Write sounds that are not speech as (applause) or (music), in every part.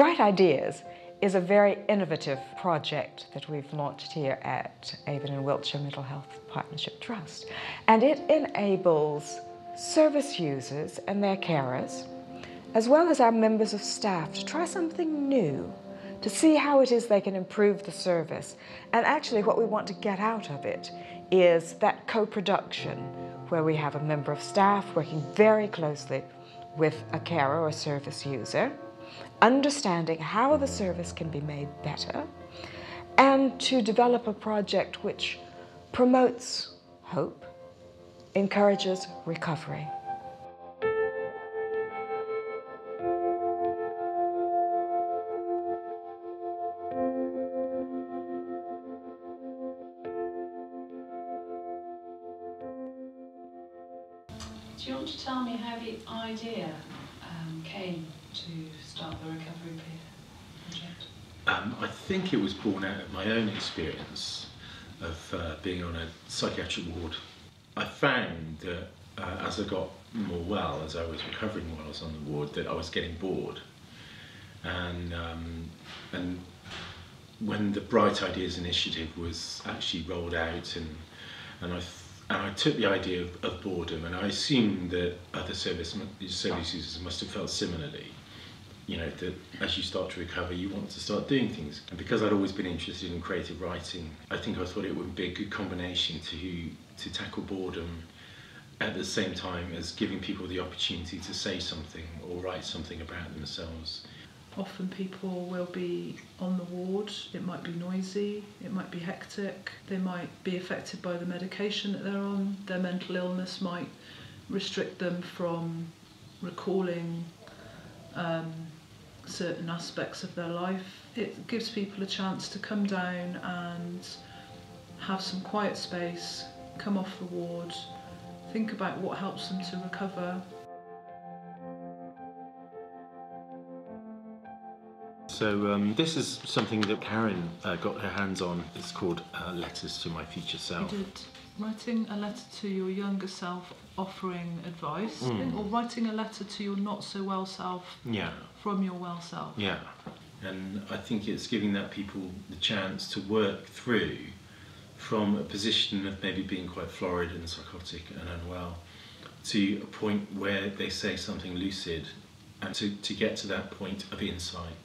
Bright Ideas is a very innovative project that we've launched here at Avon and Wiltshire Mental Health Partnership Trust. And it enables service users and their carers, as well as our members of staff, to try something new, to see how it is they can improve the service. And actually, what we want to get out of it is that co production where we have a member of staff working very closely with a carer or service user, understanding how the service can be made better, and to develop a project which promotes hope, encourages recovery. Do you want to tell me how the idea um, came to start the Recovery project? Um, I think it was born out of my own experience of uh, being on a psychiatric ward. I found that uh, as I got more well, as I was recovering while I was on the ward, that I was getting bored. And, um, and when the Bright Ideas Initiative was actually rolled out and, and I and I took the idea of, of boredom, and I assumed that other service service users must have felt similarly. You know, that as you start to recover, you want to start doing things. And because I'd always been interested in creative writing, I think I thought it would be a good combination to to tackle boredom at the same time as giving people the opportunity to say something or write something about themselves. Often people will be on the ward, it might be noisy, it might be hectic, they might be affected by the medication that they're on, their mental illness might restrict them from recalling um, certain aspects of their life. It gives people a chance to come down and have some quiet space, come off the ward, think about what helps them to recover, So um, this is something that Karen uh, got her hands on. It's called uh, Letters to My Future Self. Did writing a letter to your younger self offering advice Mm. or writing a letter to your not so well self Yeah, from your well self. yeah. And I think it's giving that people the chance to work through from a position of maybe being quite florid and psychotic and unwell to a point where they say something lucid and to, to get to that point of insight.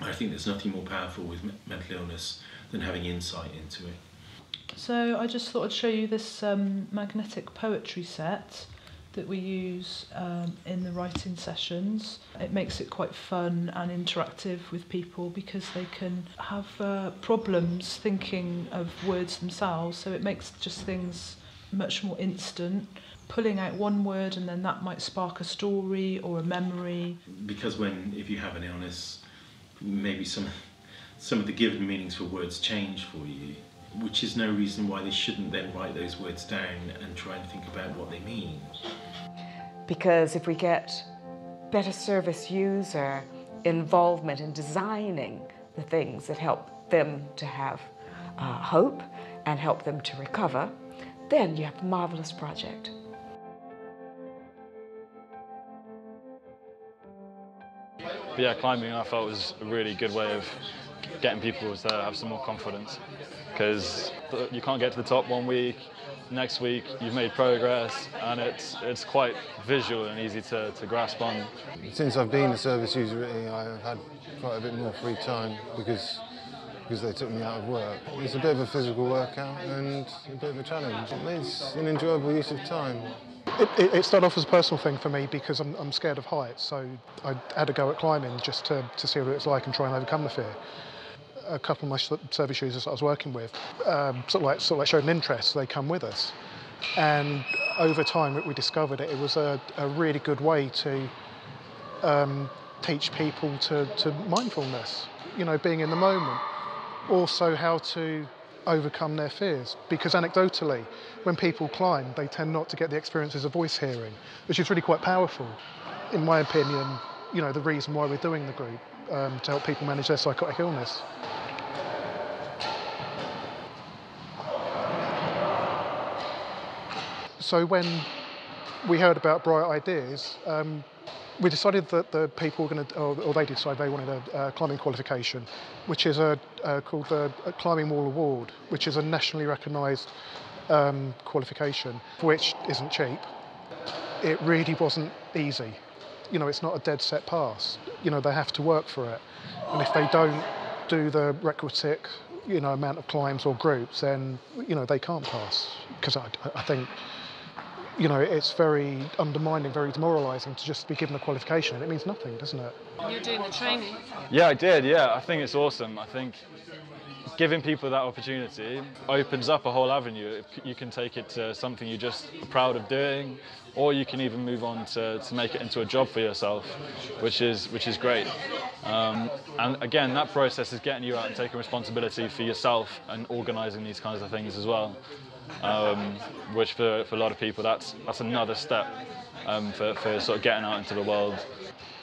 I think there's nothing more powerful with mental illness than having insight into it. So I just thought I'd show you this um, magnetic poetry set that we use um, in the writing sessions. It makes it quite fun and interactive with people because they can have uh, problems thinking of words themselves. So it makes just things much more instant. Pulling out one word and then that might spark a story or a memory. because when if you have an illness maybe some some of the given meanings for words change for you which is no reason why they shouldn't then write those words down and try and think about what they mean Because if we get better service user involvement in designing the things that help them to have uh, hope and help them to recover, then you have a marvelous project. But yeah, climbing I felt was a really good way of getting people to have some more confidence because you can't get to the top one week, next week you've made progress and it's it's quite visual and easy to, to grasp on. Since I've been a service user, I've had quite a bit more free time because because they took me out of work. It's a bit of a physical workout and a bit of a challenge. It's an enjoyable use of time. It, it, it started off as a personal thing for me because I'm, I'm scared of heights, so I had to go at climbing just to, to see what it's like and try and overcome the fear. A couple of my service users I was working with um, sort, of like, sort of like showed an interest, they come with us. And over time, we discovered it, it was a, a really good way to um, teach people to, to mindfulness, you know, being in the moment. Also, how to overcome their fears. Because anecdotally, when people climb, they tend not to get the experiences of voice hearing, which is really quite powerful. In my opinion, you know, the reason why we're doing the group um, to help people manage their psychotic illness. So when we heard about Bright Ideas, um, we decided that the people were going to, or, they decided they wanted a, climbing qualification, which is a, a called the Climbing Wall Award, which is a nationally recognised um, qualification, which isn't cheap. It really wasn't easy. You know, it's not a dead set pass. You know, they have to work for it, and if they don't do the requisite, you know, amount of climbs or groups, then you know they can't pass. Because I, I think you know, it's very undermining, very demoralising to just be given a qualification. It means nothing, doesn't it? You're doing the training. Yeah, I did. Yeah, I think it's awesome. I think giving people that opportunity opens up a whole avenue. You can take it to something you're just proud of doing, or you can even move on to, to make it into a job for yourself, which is which is great. Um, and again, that process is getting you out and taking responsibility for yourself and organising these kinds of things as well. Um, which for, for a lot of people, that's that's another step um, for, for sort of getting out into the world.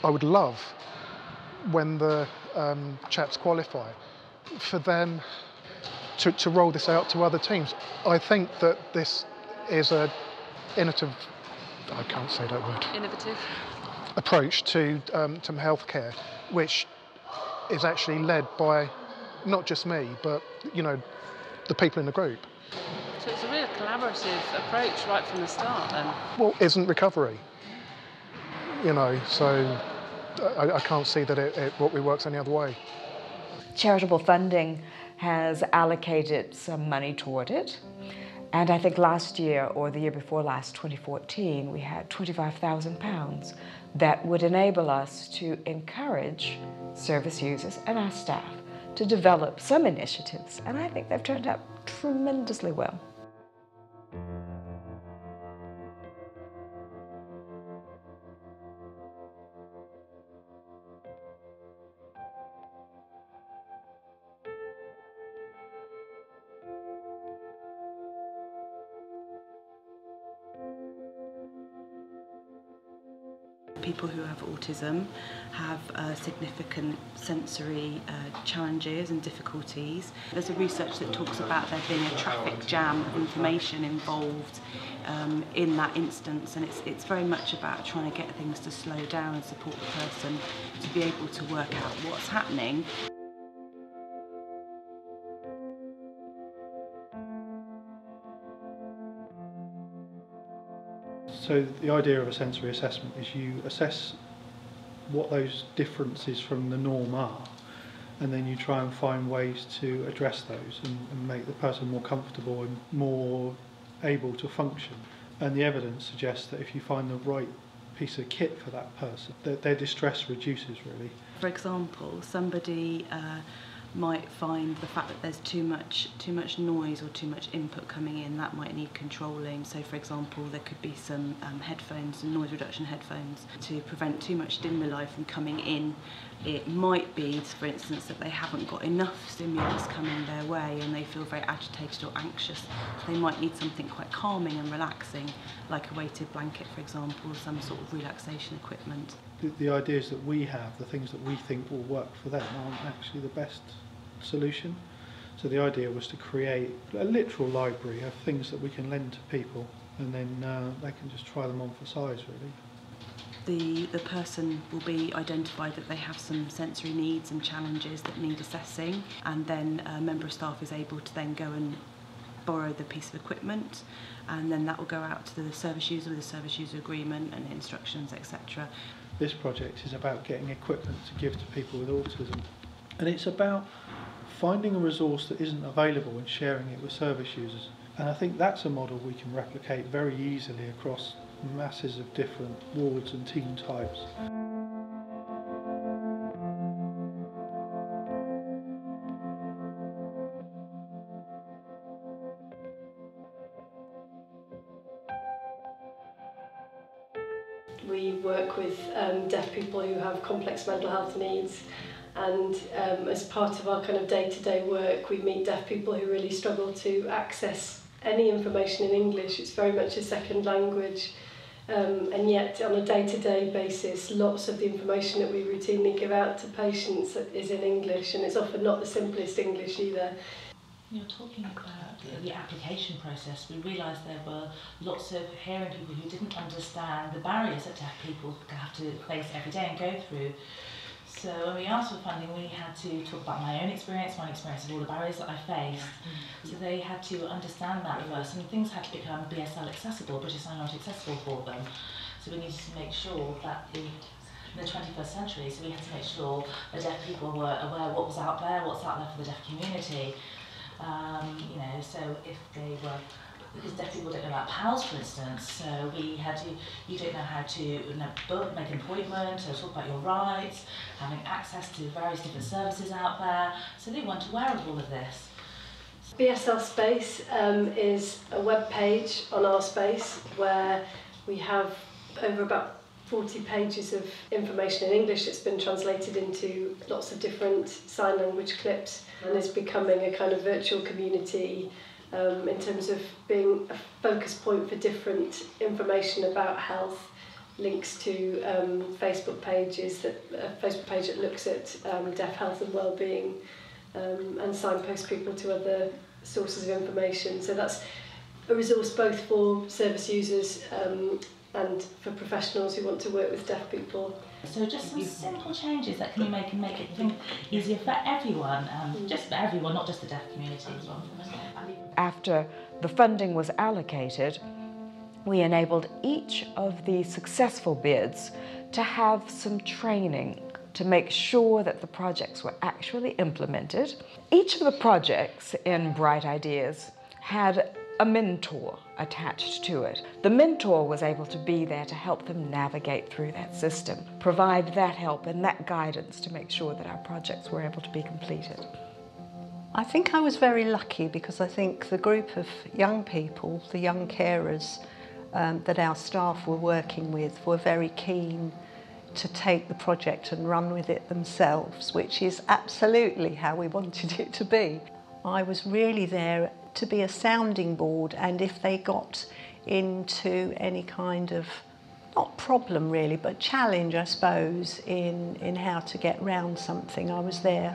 I would love when the um, chaps qualify for them to, to roll this out to other teams. I think that this is a innovative, I can't say that word, Innovative. approach to, um, to healthcare, which is actually led by not just me, but you know, the people in the group. So it's a real collaborative approach right from the start then. Well, isn't recovery, you know, so I, I can't see that it, it what we works any other way. Charitable funding has allocated some money toward it. And I think last year or the year before last, 2014, we had £25,000 that would enable us to encourage service users and our staff to develop some initiatives. And I think they've turned out tremendously well. people who have autism have uh, significant sensory uh, challenges and difficulties. There's a research that talks about there being a traffic jam of information involved um, in that instance and it's, it's very much about trying to get things to slow down and support the person to be able to work out what's happening so the idea of a sensory assessment is you assess what those differences from the norm are, and then you try and find ways to address those and, and make the person more comfortable and more able to function. And the evidence suggests that if you find the right piece of kit for that person, that their distress reduces really. For example, somebody uh, might find the fact that there's too much too much noise or too much input coming in that might need controlling. So for example there could be some um, headphones some noise reduction headphones to prevent too much stimuli from coming in. It might be for instance that they haven't got enough stimulus coming their way and they feel very agitated or anxious. They might need something quite calming and relaxing like a weighted blanket for example some sort of relaxation equipment the, ideas that we have, the things that we think will work for them, aren't actually the best solution. So the idea was to create a literal library of things that we can lend to people, and then uh, they can just try them on for size, really. The, the person will be identified that they have some sensory needs and challenges that need assessing, and then a member of staff is able to then go and borrow the piece of equipment and then that will go out to the service user with a service user agreement and instructions etc this project is about getting equipment to give to people with autism. And it's about finding a resource that isn't available and sharing it with service users. And I think that's a model we can replicate very easily across masses of different wards and team types. we work with um, deaf people who have complex mental health needs and um, as part of our kind of day-to-day -day work we meet deaf people who really struggle to access any information in English. It's very much a second language um, and yet on a day-to-day -day basis lots of the information that we routinely give out to patients is in English and it's often not the simplest English either. You're talking about the application process. We realised there were lots of hearing people who didn't understand the barriers that deaf people have to face every day and go through. So when we asked for funding, we had to talk about my own experience, my experience of all the barriers that I faced. Mm-hmm. So they had to understand that first, and things had to become BSL accessible, British Sign Language accessible for them. So we needed to make sure that the in the 21st century, so we had to make sure the deaf people were aware what was out there, what's out there for the deaf community. Um, you know, so if they were because deaf people don't know about PALS, for instance, so we had to, you don't know how to you know, book, make an appointment, or talk about your rights, having access to various different services out there, so they weren't aware of all of this. BSL Space um, is a web page on our space where we have over about 40 pages of information in English that's been translated into lots of different sign language clips and is becoming a kind of virtual community um, in terms of being a focus point for different information about health links to um, Facebook pages that a Facebook page that looks at um, deaf health and well-being um, and signpost people to other sources of information. So that's a resource both for service users um, and for professionals who want to work with deaf people. So just some simple changes that can you make and make it easier for everyone, um, just for everyone, not just the deaf community as well. After the funding was allocated, we enabled each of the successful bids to have some training to make sure that the projects were actually implemented. Each of the projects in Bright Ideas had a mentor attached to it. The mentor was able to be there to help them navigate through that system, provide that help and that guidance to make sure that our projects were able to be completed. I think I was very lucky because I think the group of young people, the young carers um, that our staff were working with were very keen to take the project and run with it themselves, which is absolutely how we wanted it to be. I was really there to be a sounding board and if they got into any kind of not problem really but challenge I suppose in in how to get round something I was there.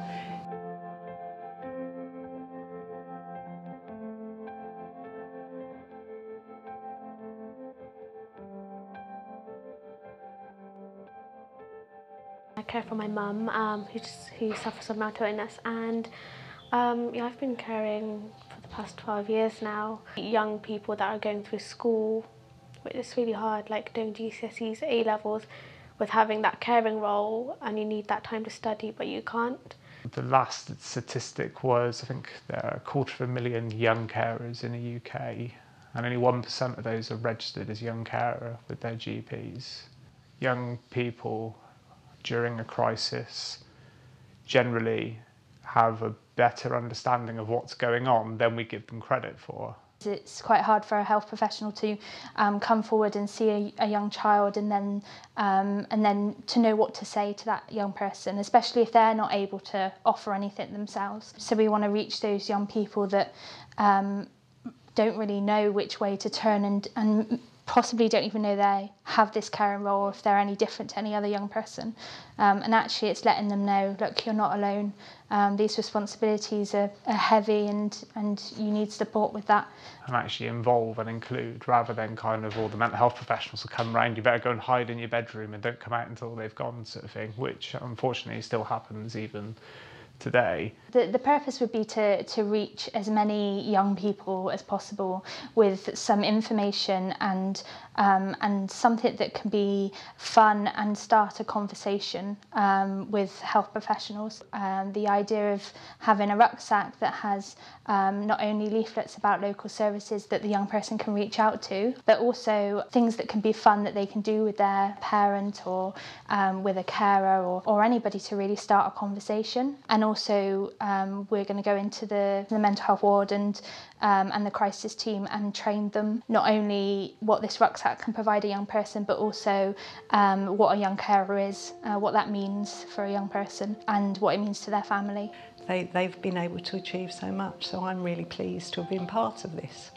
I care for my mum um, who, who suffers from mental illness and um, yeah, I've been caring past 12 years now. Young people that are going through school, which it's really hard, like doing GCSEs, A levels, with having that caring role and you need that time to study, but you can't. The last statistic was, I think, there are a quarter of a million young carers in the UK, and only 1% of those are registered as young carer with their GPs. Young people during a crisis generally have a better understanding of what's going on than we give them credit for. It's quite hard for a health professional to um, come forward and see a, a young child and then um, and then to know what to say to that young person, especially if they're not able to offer anything themselves. So we want to reach those young people that um, don't really know which way to turn and, and possibly don't even know they have this caring role if they're any different to any other young person. Um, and actually it's letting them know, look, you're not alone. Um, these responsibilities are, are heavy and, and you need support with that. And actually involve and include rather than kind of all the mental health professionals will come around, you better go and hide in your bedroom and don't come out until they've gone sort of thing, which unfortunately still happens even today. The, the purpose would be to, to reach as many young people as possible with some information and um, and something that can be fun and start a conversation um, with health professionals. Um, the idea of having a rucksack that has um, not only leaflets about local services that the young person can reach out to, but also things that can be fun that they can do with their parent or um, with a carer or, or anybody to really start a conversation. And also um, we're going to go into the, the mental health ward and um, and the crisis team and train them not only what this rucksack can provide a young person but also um, what a young carer is, uh, what that means for a young person and what it means to their family. They, they've been able to achieve so much so I'm really pleased to have been part of this.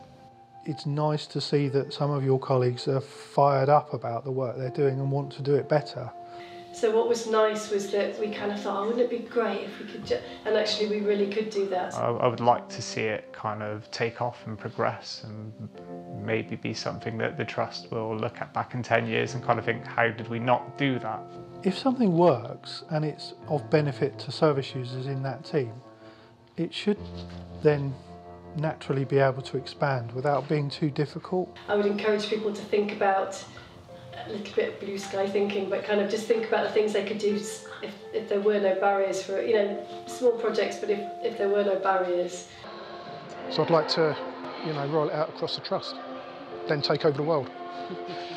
It's nice to see that some of your colleagues are fired up about the work they're doing and want to do it better. So what was nice was that we kind of thought, oh, wouldn't it be great if we could, ju-? and actually we really could do that. I, I would like to see it kind of take off and progress and maybe be something that the trust will look at back in 10 years and kind of think, how did we not do that? If something works and it's of benefit to service users in that team, it should then naturally be able to expand without being too difficult. I would encourage people to think about a little bit blue sky thinking, but kind of just think about the things they could do if, if there were no barriers for, you know, small projects, but if, if there were no barriers. So I'd like to, you know, roll it out across the trust, then take over the world. (laughs)